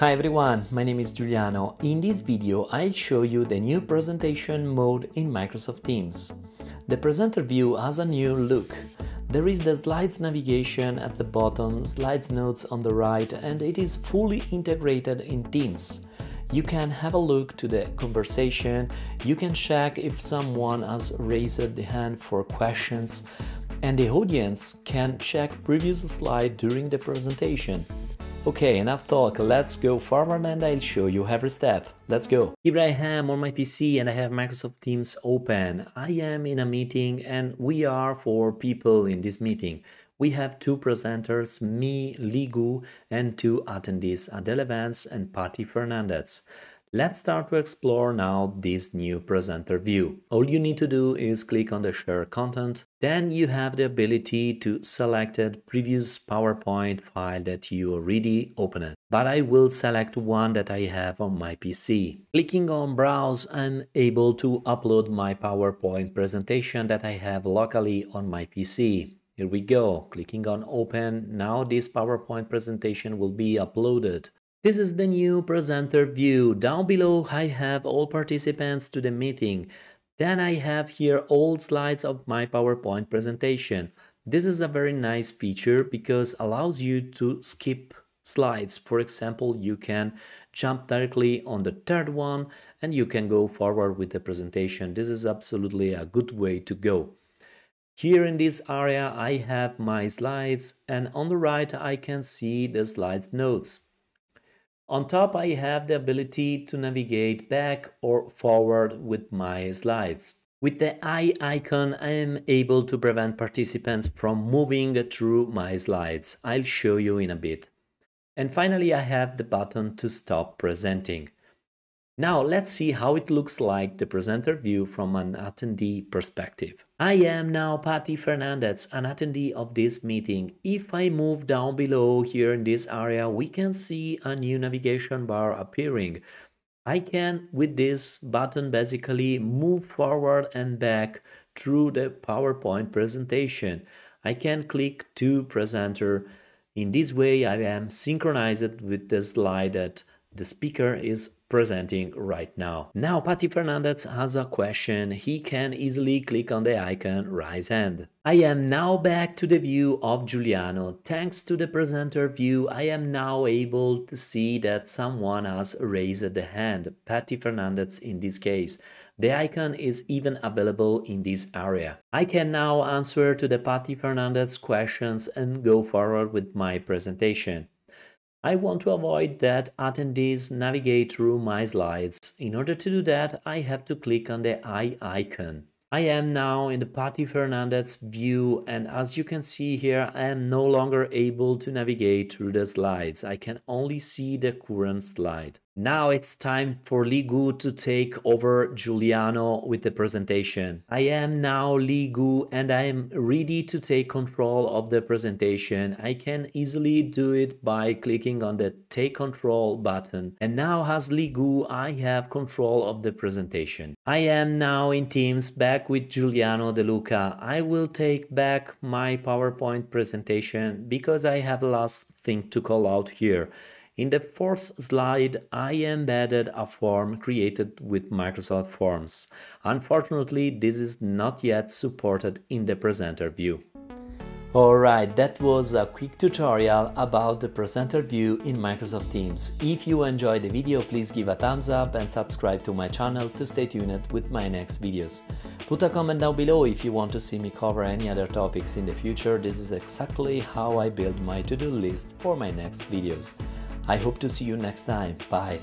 Hi everyone, my name is Giuliano. In this video I'll show you the new presentation mode in Microsoft Teams. The presenter view has a new look. There is the slides navigation at the bottom, slides notes on the right and it is fully integrated in Teams. You can have a look to the conversation, you can check if someone has raised the hand for questions and the audience can check previous slide during the presentation. Okay, enough talk, let's go forward and I'll show you every step. Let's go. Here I am on my PC and I have Microsoft Teams open. I am in a meeting and we are four people in this meeting. We have two presenters, me, Lee Gu, and two attendees, Adele Vance and Patti Fernandez. Let's start to explore now this new presenter view. All you need to do is click on the share content. Then you have the ability to select a previous PowerPoint file that you already opened. But I will select one that I have on my PC. Clicking on browse, I'm able to upload my PowerPoint presentation that I have locally on my PC. Here we go, clicking on open. Now this PowerPoint presentation will be uploaded. This is the new presenter view. Down below I have all participants to the meeting. Then I have here all slides of my PowerPoint presentation. This is a very nice feature because allows you to skip slides. For example, you can jump directly on the third one and you can go forward with the presentation. This is absolutely a good way to go. Here in this area I have my slides and on the right I can see the slides notes. On top, I have the ability to navigate back or forward with my slides. With the eye icon, I am able to prevent participants from moving through my slides. I'll show you in a bit. And finally, I have the button to stop presenting. Now let's see how it looks like the presenter view from an attendee perspective. I am now Patti Fernandez, an attendee of this meeting. If I move down below here in this area, we can see a new navigation bar appearing. I can, with this button, basically move forward and back through the PowerPoint presentation. I can click to presenter. In this way, I am synchronized with the slide that the speaker is presenting right now. Now Patti Fernandez has a question. He can easily click on the icon raise hand. I am now back to the view of Giuliano. Thanks to the presenter view, I am now able to see that someone has raised the hand, Patti Fernandez in this case. The icon is even available in this area. I can now answer to the Patti Fernandez questions and go forward with my presentation. I want to avoid that attendees navigate through my slides. In order to do that, I have to click on the eye icon. I am now in the Patti Fernandez view and as you can see here, I am no longer able to navigate through the slides. I can only see the current slide. Now it's time for Lee Gu to take over Giuliano with the presentation. I am now Lee Gu and I am ready to take control of the presentation. I can easily do it by clicking on the take control button. And now as Lee Gu, I have control of the presentation. I am now in Teams back with Giuliano De Luca. I will take back my PowerPoint presentation because I have last thing to call out here. In the fourth slide, I embedded a form created with Microsoft Forms. Unfortunately, this is not yet supported in the presenter view. Alright, that was a quick tutorial about the presenter view in Microsoft Teams. If you enjoyed the video, please give a thumbs up and subscribe to my channel to stay tuned with my next videos. Put a comment down below if you want to see me cover any other topics in the future, this is exactly how I build my to-do list for my next videos. I hope to see you next time. Bye.